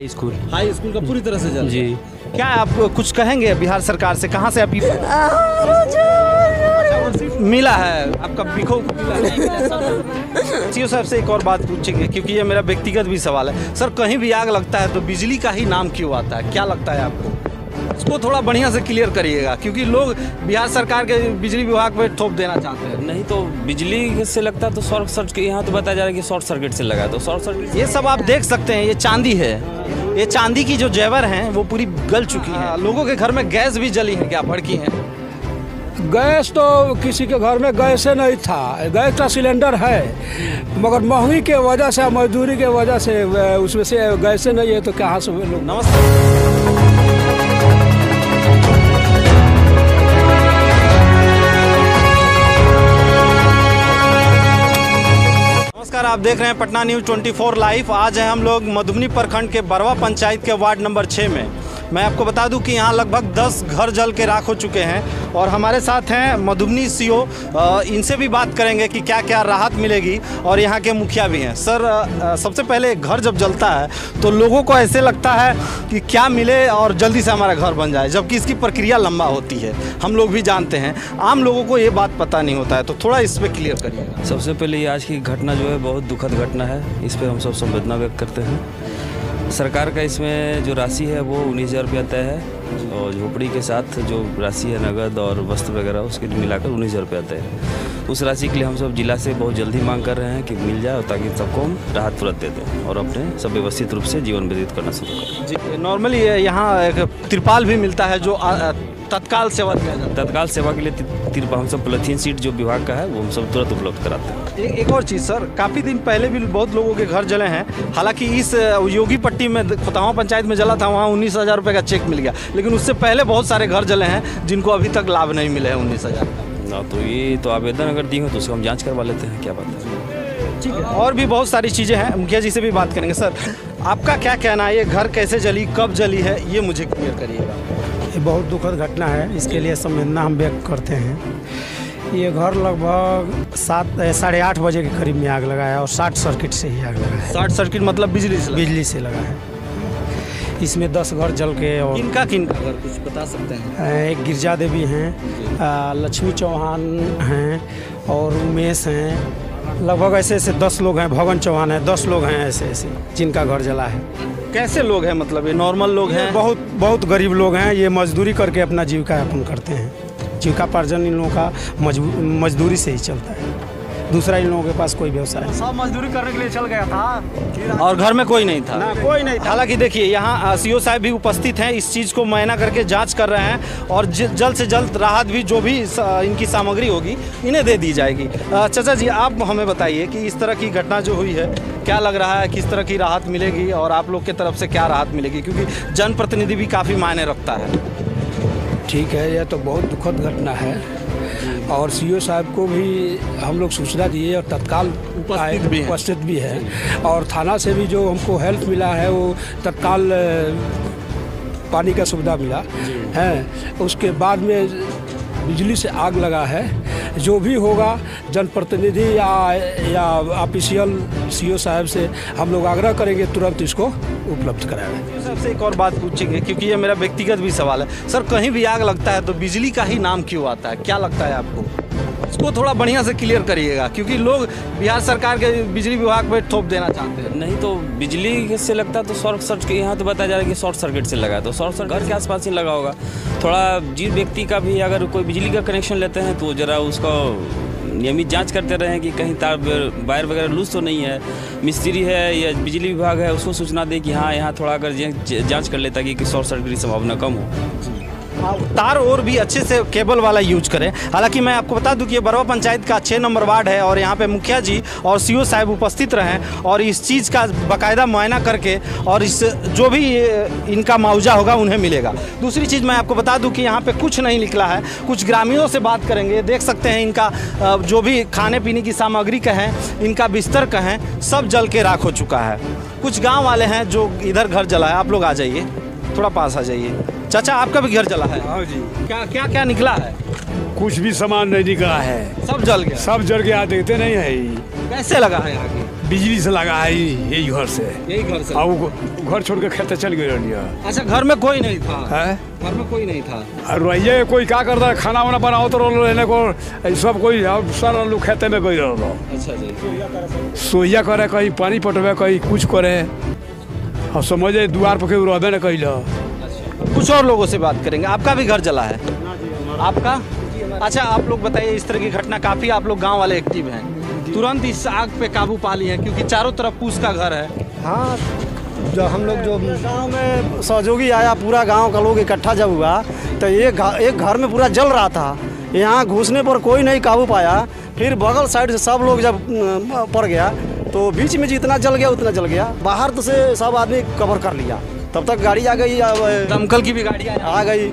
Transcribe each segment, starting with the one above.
School. High school का पूरी तरह से जल जी। क्या आप कुछ कहेंगे बिहार सरकार से? कहाँ से अपील मिला है। आपका बिखो सीओ साहब से एक और बात पूछेंगे क्योंकि ये मेरा व्यक्तिगत भी सवाल है। सर कहीं भी आग लगता है तो बिजली का ही नाम क्यों आता है? क्या लगता है आपको? इसको थोड़ा बढ़िया से क्लियर करिएगा क्योंकि लोग बिहार सरकार के बिजली विभाग पर थोप देना चाहते हैं। नहीं तो बिजली से लगता है तो शॉर्ट सर्किट यहाँ तो बताया जा रहा है कि शॉर्ट सर्किट से लगा तो शॉर्ट सर्किट ये सब आप देख सकते हैं ये चांदी है। ये चांदी की जो जेवर हैं वो पूरी गल चुकी है। लोगों के घर में गैस भी जली है क्या भड़की है? गैस तो किसी के घर में गैस ही नहीं था। गैस का सिलेंडर है मगर महँगी के वजह से मजदूरी के वजह से उसमें से गैस ही नहीं है तो कहाँ से लोग नमस्ते नमस्कार, आप देख रहे हैं पटना न्यूज़ 24 लाइव। आज है हम लोग मधुबनी प्रखंड के बरवा पंचायत के वार्ड नंबर 6 में। मैं आपको बता दूँ कि यहाँ लगभग 10 घर जल के राख हो चुके हैं और हमारे साथ हैं मधुबनी सीओ। इनसे भी बात करेंगे कि क्या क्या राहत मिलेगी और यहाँ के मुखिया भी हैं। सर सबसे पहले घर जब जलता है तो लोगों को ऐसे लगता है कि क्या मिले और जल्दी से हमारा घर बन जाए, जबकि इसकी प्रक्रिया लंबा होती है। हम लोग भी जानते हैं। आम लोगों को ये बात पता नहीं होता है तो थोड़ा इस पर क्लियर करिएगा। सबसे पहले आज की घटना जो है, बहुत दुखद घटना है। इस पर हम सब संवेदना व्यक्त करते हैं। सरकार का इसमें जो राशि है वो उन्नीस हज़ार रुपया तय है और झोपड़ी के साथ जो राशि है नगद और वस्त्र वगैरह, उसके मिलाकर उन्नीस हज़ार रुपया तय है। उस राशि के लिए हम सब जिला से बहुत जल्दी मांग कर रहे हैं कि मिल जाए ताकि सबको हम राहत तुरंत दे दें और अपने सब व्यवस्थित रूप से जीवन व्यतीत करना शुरू करें। नॉर्मली यहाँ एक त्रिपाल भी मिलता है जो तत्काल सेवा दिया जाता है। तत्काल सेवा के लिए तिरपा हम सब पॉलीथीन सीट जो विभाग का है वो हम सब तुरंत उपलब्ध कराते हैं। ए- एक और चीज़ सर काफ़ी दिन पहले भी बहुत लोगों के घर जले हैं। हालाँकि इस योगी पट्टी में खोतावा पंचायत में जला था वहाँ उन्नीस हज़ार रुपये का चेक मिल गया। लेकिन उससे पहले बहुत सारे घर जले हैं जिनको अभी तक लाभ नहीं मिले हैं उन्नीस हज़ार ना तो ये तो आवेदन अगर दी हो तो उसको हम जाँच करवा लेते हैं क्या बात है। ठीक है और भी बहुत सारी चीज़ें हैं। मुखिया जी से भी बात करेंगे। सर आपका क्या कहना है ये घर कैसे जली कब जली है ये मुझे क्लियर करिएगा। ये बहुत दुखद घटना है। इसके लिए संवेदना हम व्यक्त करते हैं। ये घर लगभग सात साढ़े आठ बजे के करीब में आग लगा है और शॉर्ट सर्किट से ही आग लगा है शॉर्ट सर्किट मतलब बिजली से। बिजली से लगा है। इसमें दस घर जल के और किनका किनका घर? कुछ बता सकते हैं? एक गिरजा देवी हैं लक्ष्मी चौहान हैं और उमेश हैं। लगभग ऐसे ऐसे दस लोग हैं भवन चौहान है दस लोग हैं ऐसे ऐसे जिनका घर जला है। कैसे लोग हैं मतलब ये नॉर्मल लोग हैं? बहुत बहुत गरीब लोग हैं ये मजदूरी करके अपना जीविका यापन करते हैं। जीविकापार्जन इन लोगों का मजदूरी से ही चलता है। दूसरा इन लोगों के पास कोई व्यवसाय नहीं। सब मजदूरी करने के लिए चल गया था। और घर में कोई नहीं था। ना कोई नहीं था। हालाँकि देखिए यहाँ सीओ साहब भी उपस्थित हैं इस चीज़ को मुआयना करके जाँच कर रहे हैं और जल्द से जल्द राहत भी जो भी इनकी सामग्री होगी इन्हें दे दी जाएगी। चाचा जी आप हमें बताइए कि इस तरह की घटना जो हुई है क्या लग रहा है किस तरह की राहत मिलेगी और आप लोग के तरफ़ से क्या राहत मिलेगी? क्योंकि जनप्रतिनिधि भी काफ़ी मायने रखता है। ठीक है यह तो बहुत दुखद घटना है। और सीओ साहब को भी हम लोग सूचना दिए और तत्काल उपस्थित भी उपस्थित भी है। और थाना से भी जो हमको हेल्प मिला है वो तत्काल पानी का सुविधा मिला। है। उसके बाद में बिजली से आग लगा है। जो भी होगा जनप्रतिनिधि या या ऑफिशियल सीओ साहब से हम लोग आग्रह करेंगे तुरंत इसको उपलब्ध कराएँ सबसे एक और बात पूछेंगे क्योंकि ये मेरा व्यक्तिगत भी सवाल है। सर कहीं भी आग लगता है तो बिजली का ही नाम क्यों आता है? क्या लगता है आपको? इसको थोड़ा बढ़िया से क्लियर करिएगा क्योंकि लोग बिहार सरकार के बिजली विभाग पे थोप देना चाहते हैं। नहीं तो बिजली से लगता है तो शॉर्ट सर्किट यहाँ तो बताया जा रहा है कि शॉर्ट सर्किट से लगा तो शॉर्ट सर्किट घर के आसपास ही लगा होगा। थोड़ा जिस व्यक्ति का भी अगर कोई बिजली का कनेक्शन लेते हैं तो जरा उसका नियमित जाँच करते रहें कि कहीं तार वायर वगैरह लूज तो नहीं है। मिस्त्री है या बिजली विभाग है उसको सूचना दें कि हाँ यहाँ थोड़ा अगर जाँच कर ले ताकि शॉर्ट सर्किट की संभावना कम हाँ, तार और भी अच्छे से केबल वाला यूज़ करें। हालाँकि मैं आपको बता दूँ कि ये बरवा पंचायत का छः नंबर वार्ड है और यहाँ पे मुखिया जी और सीओ साहब उपस्थित रहें और इस चीज़ का बाकायदा मुआयना करके और इस जो भी इनका मुआवजा होगा उन्हें मिलेगा। दूसरी चीज़ मैं आपको बता दूँ कि यहाँ पे कुछ नहीं निकला है। कुछ ग्रामीणों से बात करेंगे, देख सकते हैं इनका जो भी खाने पीने की सामग्री कहें, इनका बिस्तर कहें, सब जल के राख हो चुका है। कुछ गाँव वाले हैं जो इधर घर जला है आप लोग आ जाइए, थोड़ा पास आ जाइए। चाचा आपका भी घर जला है? हाँ जी। क्या क्या क्या निकला है? कुछ भी सामान नहीं निकला है। सब जल गया? सब जल गया देखते नहीं है कैसे लगा है आगे बिजली से लगा है यही घर से। यही घर से? और घर छोड़ के खेते चल गए अच्छा घर में कोई नहीं था? हैं? घर में कोई नहीं था? और रहिए कोई क्या करता है? खाना वाना बनाओ तो रहने को सब कोई अब सारा लोग खेते में गई रहो अच्छा जी। सोइया करे कहीं पानी पटवे कहीं कुछ करे। और समझे द्वार पर केहू रहबे न कैल कुछ और लोगों से बात करेंगे। आपका भी घर जला है? आपका? अच्छा आप लोग बताइए, इस तरह की घटना काफ़ी आप लोग गाँव वाले एक्टिव हैं। तुरंत इस आग पे काबू पा ली है, क्योंकि चारों तरफ़ पूस का घर है। हाँ जो हम लोग जो गाँव में सहयोगी आया, पूरा गाँव का लोग इकट्ठा जब हुआ तो एक एक घर में पूरा जल रहा था। यहाँ घुसने पर कोई नहीं काबू पाया। फिर बगल साइड से सब लोग जब पड़ गया तो बीच में जितना जल गया, उतना जल गया। बाहर तो से सब आदमी कवर कर लिया। तब तक गाड़ी आ गई दमकल की भी गाड़ी आ गई।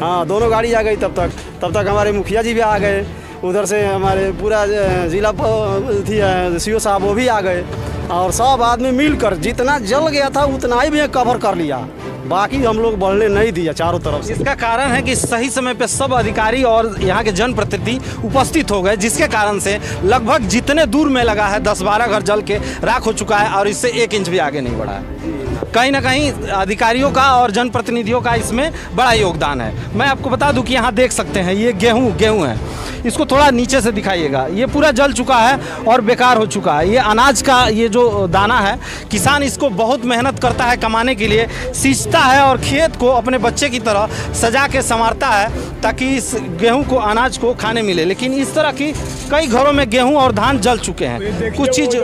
हाँ दोनों गाड़ी आ गई तब तक। तब तक हमारे मुखिया जी भी आ गए। उधर से हमारे पूरा जिला थी सी साहब वो भी आ गए। और सब आदमी मिलकर जितना जल गया था उतना ही भी कवर कर लिया। बाकी हम लोग बढ़ने नहीं दिया चारों तरफ़ से। इसका कारण है कि सही समय पे सब अधिकारी और यहाँ के जनप्रतिनिधि उपस्थित हो गए जिसके कारण से लगभग जितने दूर में लगा है दस बारह घर जल के राख हो चुका है और इससे एक इंच भी आगे नहीं बढ़ा है। कहीं ना कहीं अधिकारियों का और जनप्रतिनिधियों का इसमें बड़ा योगदान है। मैं आपको बता दूँ कि यहाँ देख सकते हैं, ये गेहूँ गेहूँ है। इसको थोड़ा नीचे से दिखाइएगा। ये पूरा जल चुका है और बेकार हो चुका है। ये अनाज का ये जो दाना है किसान इसको बहुत मेहनत करता है कमाने के लिए सींचता है और खेत को अपने बच्चे की तरह सजा के संवारता है ताकि इस गेहूँ को अनाज को खाने मिले। लेकिन इस तरह की कई घरों में गेहूँ और धान जल चुके हैं। कुछ चीज़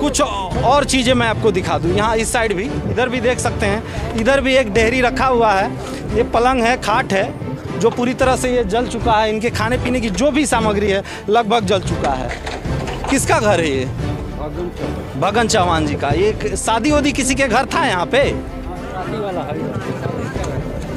कुछ और चीज़ें मैं आपको दिखा दूँ। यहाँ इस साइड भी इधर भी देख सकते हैं। इधर भी एक डेहरी रखा हुआ है। ये पलंग है खाट है। जो पूरी तरह से ये जल चुका है इनके खाने पीने की जो भी सामग्री है लगभग जल चुका है। किसका घर है ये? भगन चौहान। जी का। ये शादी वादी किसी के घर था यहाँ पे?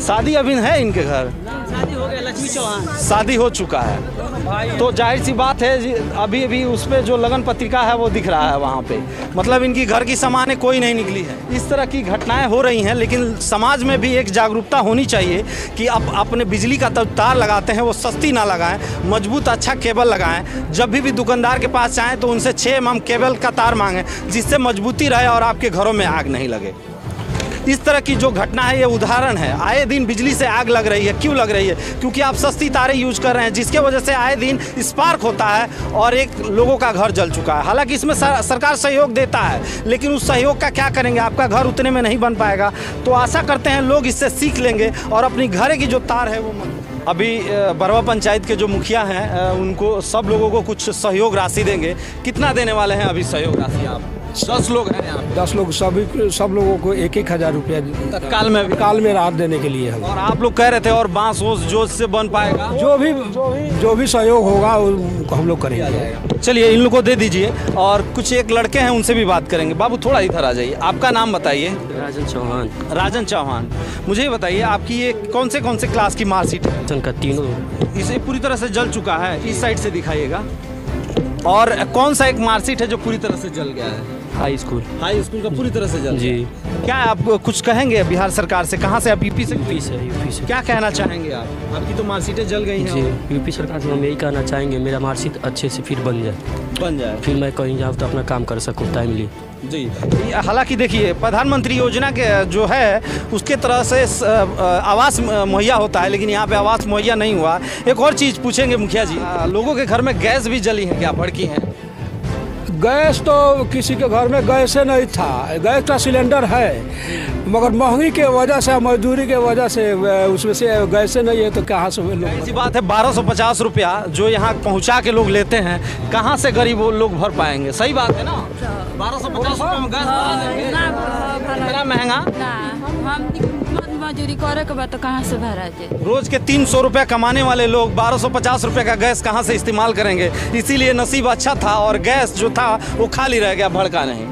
शादी अभी है इनके घर? शादी हो गया लक्ष्मी चौहान। शादी हो चुका है। तो ज़ाहिर सी बात है अभी अभी उस पर जो लगन पत्रिका है, वो दिख रहा है वहाँ पे। मतलब इनकी घर की सामानें कोई नहीं निकली है। इस तरह की घटनाएँ हो रही हैं, लेकिन समाज में भी एक जागरूकता होनी चाहिए कि आप अपने बिजली का तो तार लगाते हैं, वो सस्ती ना लगाएँ, मज़बूत अच्छा केबल लगाएँ। जब भी भी दुकानदार के पास जाएँ तो उनसे छः एम केबल का तार मांगें, जिससे मजबूती रहे और आपके घरों में आग नहीं लगे। इस तरह की जो घटना है ये उदाहरण है। आए दिन बिजली से आग लग रही है। क्यों लग रही है? क्योंकि आप सस्ती तारें यूज़ कर रहे हैं जिसके वजह से आए दिन स्पार्क होता है और एक लोगों का घर जल चुका है। हालाँकि इसमें सर, सरकार सहयोग देता है लेकिन उस सहयोग का क्या करेंगे? आपका घर उतने में नहीं बन पाएगा। तो आशा करते हैं लोग इससे सीख लेंगे और अपनी घर की जो तार है वो अभी बरवा पंचायत के जो मुखिया हैं उनको सब लोगों को कुछ सहयोग राशि देंगे। कितना देने वाले हैं अभी सहयोग राशि आप? दस लोग हैं यहाँ पे। दस लोग सभी सब लोगों को एक एक हज़ार रुपया तत्काल में काल में राहत देने के लिए हम। और आप लोग कह रहे थे और बाँस ओस जो से बन पाएगा? जो भी जो भी सहयोग होगा वो हम लोग करेंगे। चलिए इन लोग को दे दीजिए। और कुछ एक लड़के हैं उनसे भी बात करेंगे। बाबू थोड़ा इधर आ जाइए। आपका नाम बताइए। राजन चौहान। राजन चौहान। मुझे बताइए आपकी ये कौन से कौन से क्लास की मार्कशीट है? तीनों। इसे पूरी तरह से जल चुका है। इस साइड से दिखाइएगा। और कौन सा एक मार्कशीट है जो पूरी तरह से जल गया है? हाई स्कूल हाई स्कूल का पूरी तरह से जल जी। क्या आप कुछ कहेंगे बिहार सरकार से? कहाँ से आप यूपी से? यूपी से यूपी से। क्या कहना चाहेंगे आप? आपकी तो मार्कशीटें जल गई जी यूपी सरकार से हम यही कहना चाहेंगे मेरा मार्कशीट अच्छे से फिर बन जाए। बन जाए। फिर मैं कहीं जाऊँ तो अपना काम कर सकूँ टाइमली जी। हालाँकि देखिए प्रधानमंत्री योजना के जो है उसके तरह से आवास मुहैया होता है लेकिन यहाँ पे आवास मुहैया नहीं हुआ। एक और चीज़ पूछेंगे मुखिया जी। अ, लोगों के घर में गैस भी जली है क्या भड़की हैं? गैस तो किसी के घर में गैस ही नहीं था गैस का सिलेंडर है मगर महँगी के वजह से मजदूरी के वजह से उसमें से गैस ही नहीं है तो कहाँ से लोग ऐसी बात है बारह सौ पचास रुपया जो यहाँ पहुँचा के लोग लेते हैं कहाँ से गरीब लोग भर पाएँगे सही बात है ना बारह सौ पचास रुपया में गैस इतना महँगा मजूरी करे के तो कहाँ से भरा जाए? रोज के तीन सौ रुपया कमाने वाले लोग बारह सौ पचास रुपये का गैस कहाँ से इस्तेमाल करेंगे? इसीलिए नसीब अच्छा था और गैस जो था, वो खाली रह गया, भड़का नहीं।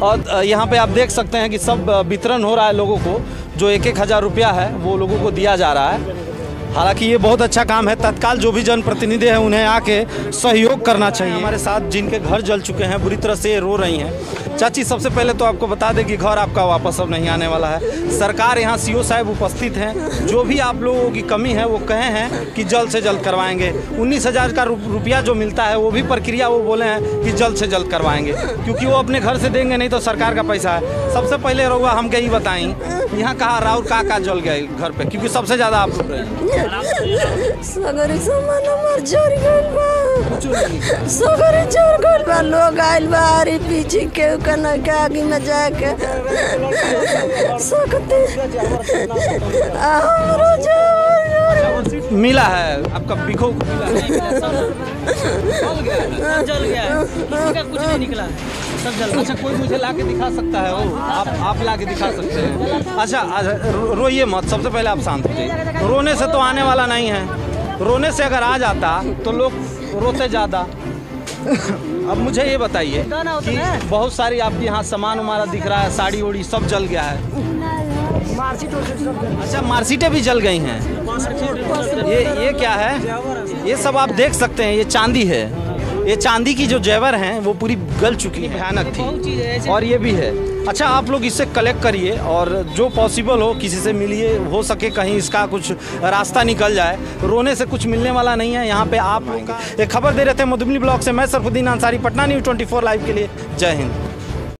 और यहाँ पे आप देख सकते हैं कि सब वितरण हो रहा है लोगों को। जो एक एक हज़ार रुपया है, वो लोगों को दिया जा रहा है। हालाँकि ये बहुत अच्छा काम है। तत्काल जो भी जनप्रतिनिधि है उन्हें आके सहयोग करना चाहिए। हमारे साथ जिनके घर जल चुके हैं बुरी तरह से रो रही हैं। चाची सबसे पहले तो आपको बता दें कि घर आपका वापस अब नहीं आने वाला है। सरकार यहाँ सीओ साहब उपस्थित हैं। जो भी आप लोगों की कमी है वो कहे हैं कि जल्द से जल्द करवाएँगे। उन्नीस हज़ार का रुपया जो मिलता है वो भी प्रक्रिया वो बोले हैं कि जल्द से जल्द करवाएँगे। क्योंकि वो अपने घर से देंगे नहीं तो सरकार का पैसा है। सबसे पहले रहुआ हम कहीं बताई यहाँ कहा राउर का का जल गए घर पे? क्योंकि सबसे ज़्यादा आप लोग रहे सगरी सामान हमार जर गइल बा सगरी जर गइल बा लोग आइल बा अरे पीछे के आगे में जाके सकते हमरो मिला है आपका बिखो मिला है जल गया है किसी का कुछ नहीं निकला है सब जल अच्छा कोई मुझे ला के दिखा सकता है? वो आप आप ला के दिखा सकते हैं। अच्छा अच्छा, रोइए मत सबसे पहले आप शांत हो जाइए। रोने से तो आने वाला नहीं है। रोने से अगर आ जाता तो लोग रोते ज़्यादा। अब मुझे ये बताइए कि बहुत सारी आपके यहाँ सामान हमारा दिख रहा है साड़ी ओड़ी सब जल गया है। अच्छा मार्कशीटें भी जल गई हैं। ये ये क्या है? ये सब आप देख सकते हैं ये चांदी है। ये चांदी की जो जेवर हैं वो पूरी गल चुकी है। भयानक थी। और ये भी है। अच्छा आप लोग इससे कलेक्ट करिए और जो पॉसिबल हो किसी से मिलिए हो सके कहीं इसका कुछ रास्ता निकल जाए। रोने से कुछ मिलने वाला नहीं है। यहाँ पे आप लोग एक खबर दे रहे थे मधुबनी ब्लॉक से। मैं सरफुद्दीन अंसारी पटना न्यूज़ 24 लाइव के लिए। जय हिंद।